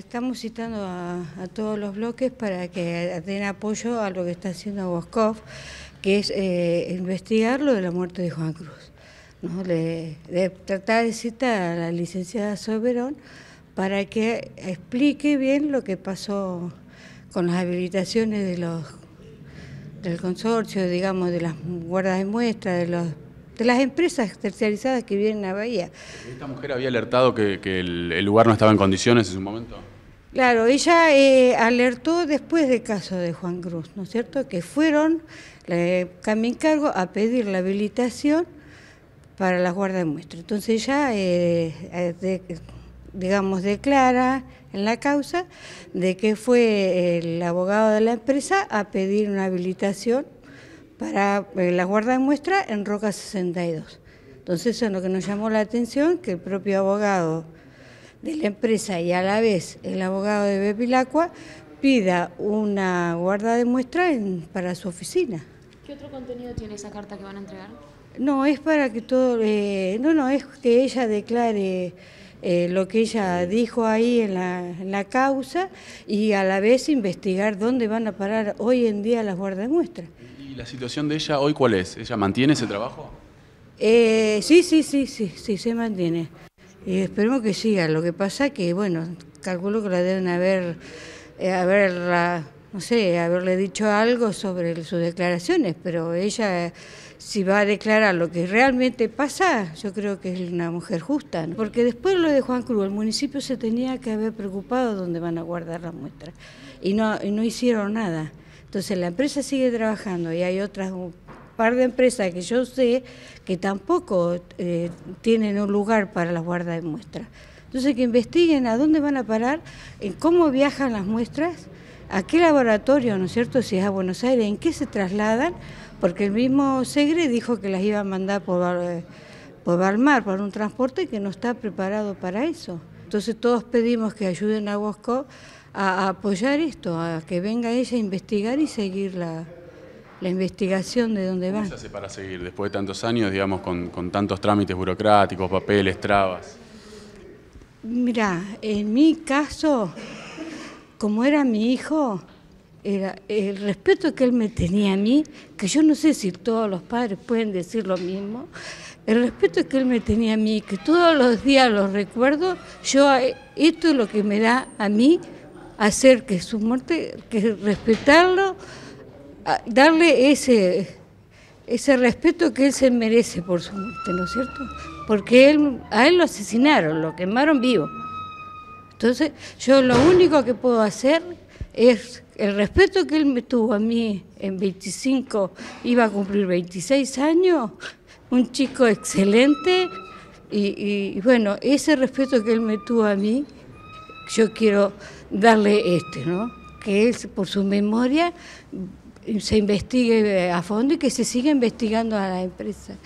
Estamos citando a, todos los bloques para que den apoyo a lo que está haciendo Boscov, que es eh, investigar lo de la muerte de Juan Cruz. ¿no? Le, tratar de citar a la licenciada Soberón para que explique bien lo que pasó con las habilitaciones de los del consorcio, digamos, de las guardas de muestra, de los de las empresas terciarizadas que vienen a Bahía. ¿Esta mujer había alertado que, el, lugar no estaba en condiciones en su momento? Claro, ella eh, alertó después del caso de Juan Cruz, ¿no es cierto? Que fueron, le encargo a pedir la habilitación para las guardas de muestra. Entonces ella, eh, eh, digamos, declara en la causa de que fue el abogado de la empresa a pedir una habilitación para eh, la guarda de muestra en Roca 62. Entonces eso es lo que nos llamó la atención, que el propio abogado de la empresa y a la vez el abogado de Bepilacua pida una guarda de muestra para su oficina. ¿Qué otro contenido tiene esa carta que van a entregar? No, es para que todo, eh, no, no, es que ella declare eh, lo que ella dijo ahí en la, en la, causa y a la vez investigar dónde van a parar hoy en día las guardas de muestra. ¿Y la situación de ella hoy cuál es? ¿Ella mantiene ese trabajo? Eh, sí, sí, sí, sí, sí, se mantiene. Y esperemos que siga. Lo que pasa que, bueno, calculo que la deben haber, eh, haberla, no sé, haberle dicho algo sobre sus declaraciones, pero ella, si va a declarar lo que realmente pasa, yo creo que es una mujer justa. Porque después de lo de Juan Cruz, el municipio se tenía que haber preocupado dónde van a guardar las muestras. Y no, y no hicieron nada. Entonces la empresa sigue trabajando y hay otras par de empresas que yo sé que tampoco eh, tienen un lugar para las guardas de muestras. Entonces que investiguen a dónde van a parar, en cómo viajan las muestras, a qué laboratorio, ¿no es cierto? Si es a Buenos Aires, en qué se trasladan, porque el mismo Segre dijo que las iba a mandar por, eh, por Balmar, por un transporte que no está preparado para eso. Entonces todos pedimos que ayuden a Bosco a, apoyar esto, a que venga ella a investigar y seguir la, investigación de dónde va. ¿Cómo se hace para seguir después de tantos años, digamos, con, tantos trámites burocráticos, papeles, trabas? Mira, en mi caso, como era mi hijo, era el respeto que él me tenía a mí, que yo no sé si todos los padres pueden decir lo mismo, el respeto que él me tenía a mí, que todos los días lo recuerdo, yo esto es lo que me da a mí hacer que su muerte, que respetarlo, darle ese, ese respeto que él se merece por su muerte, ¿no es cierto? Porque él, a él lo asesinaron, lo quemaron vivo. Entonces, yo lo único que puedo hacer es el respeto que él me tuvo a mí en 25, iba a cumplir 26 años, un chico excelente, y, y bueno, ese respeto que él me tuvo a mí, yo quiero darle este, ¿no? Que él, por su memoria, se investigue a fondo y que se siga investigando a la empresa.